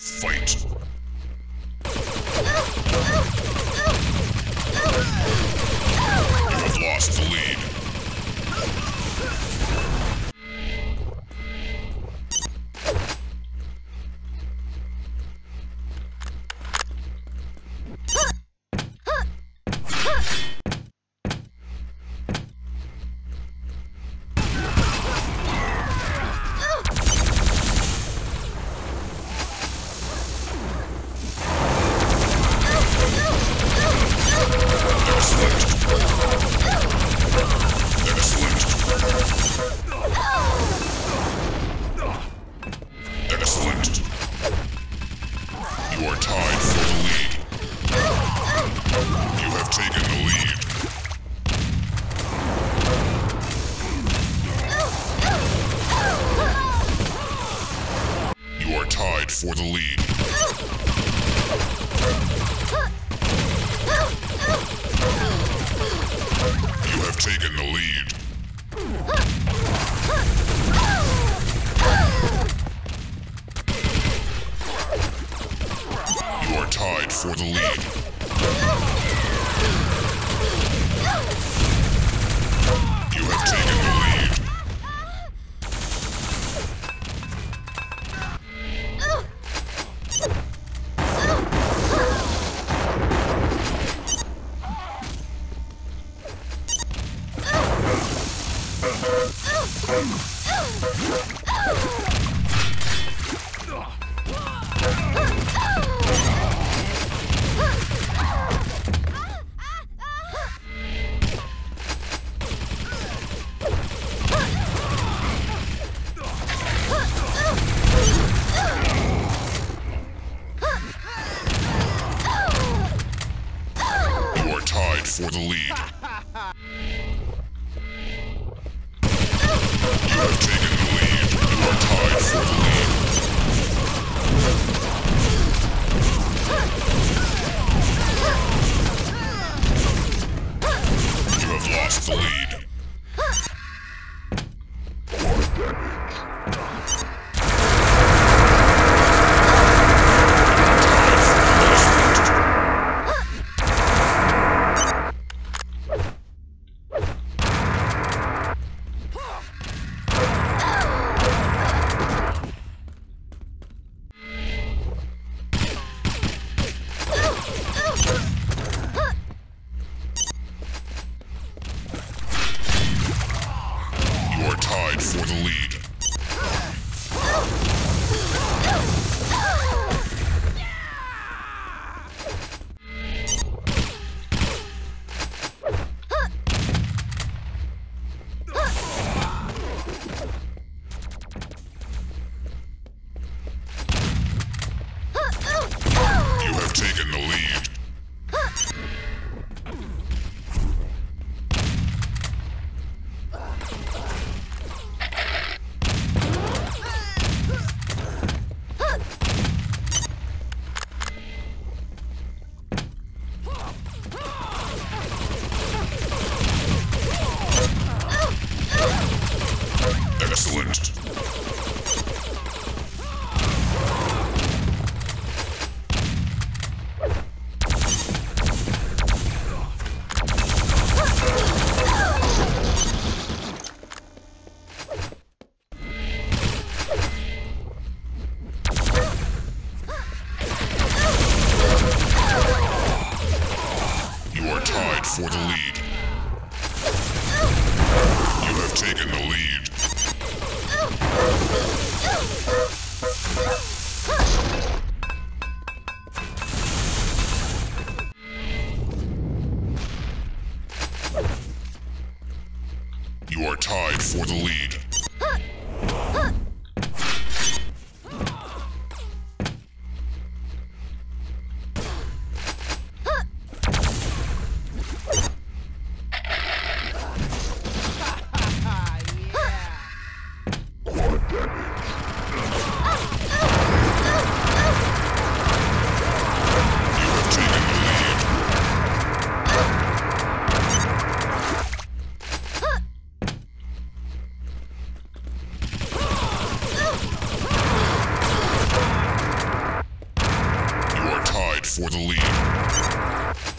Fight! For the lead. You have taken the lead. You are tied for the lead. You have taken the lead. For the lead. You have taken the lead. You are tied for the lead. for the lead.